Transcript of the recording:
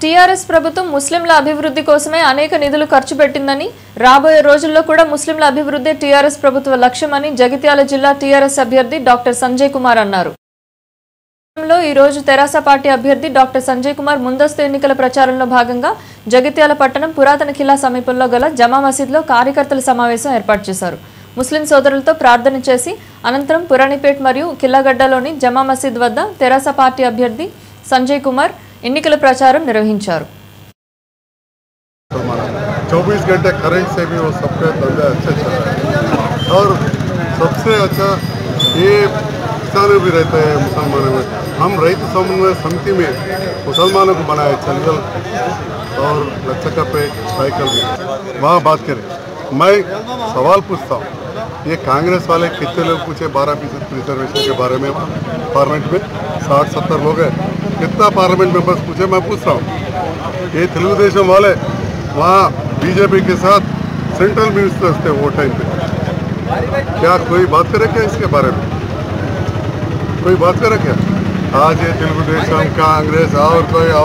TRS ప్రభుత్వం ముస్లింల అభివృద్ధి కోసమే అనేక నిధులు ఖర్చు పెట్టిందని రాబోయే రోజుల్లో కూడా ముస్లింల అభివృద్ధి టీఆర్ఎస్ ప్రభుత్వ లక్ష్యమని జగిత్యాల జిల్లా టీఆర్ఎస్ అభ్యర్థి డాక్టర్ సంజయ్ కుమార్ అన్నారు. లో ఈ రోజు తెరాస పార్టీ అభ్యర్థి డాక్టర్ సంజయ్ కుమార్ ముందస్తు ఎన్నికల ప్రచారంలో భాగంగా జగిత్యాల పట్టణం పురాతన ఖిల్లా సమీపంలో గల జమా మసీద్లో కార్యకర్తల సమావేశం ఏర్పాటు చేశారు. ముస్లిం సోదరులతో ప్రార్థన చేసి అనంతరం పురాణిపేట్ మరియు కిల్లాగడ్డలోని జమా మసీద్ వద్ద తెరాస పార్టీ అభ్యర్థి సంజయ్ కుమార్ ఎన్నికల ప్రచారం నిర్వహించారు चौबीस घंटे करंट से भी वो सबके धंधे अच्छे चल रहे हैं और सबसे अच्छा ये किसानों भी रहते हैं मुसलमानों में हम रैत समन्वय समिति में मुसलमानों को बनाए चंदल और लच्छका पेट साइकिल में वहाँ बात करें मैं सवाल पूछता हूँ ये कांग्रेस वाले कितने लोग पूछे बारह फीसद रिजर्वेशन के बारे में वहाँ पार्लियामेंट में साठ सत्तर लोग हैं कितना पार्लियामेंट मेंबर्स पूछे, मैं पूछ रहा हूँ। ये तेलुगुदेशम वाले, वहाँ बीजेपी के साथ सेंट्रल मिनिस्टर्स थे वो टाइम पे। क्या कोई बात करे क्या इसके बारे में? कोई बात करे क्या? आज ये तेलुगुदेशम कांग्रेस और कोई और